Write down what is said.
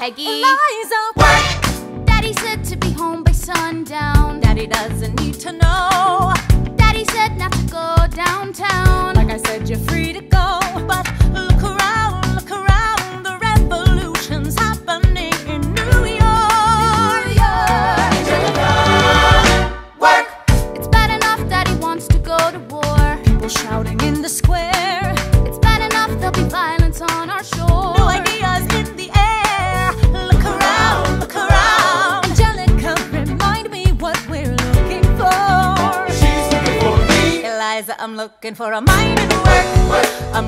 Peggy. Eliza, what? Daddy said to be home by sundown. Daddy doesn't need to know. Daddy said not to go downtown. Like I said, you're free to go, but look around, look around. The revolution's happening in New York. New York. Work. It's bad enough that he wants to go to war. People shouting in the square. I'm looking for a mind at. Work, I'm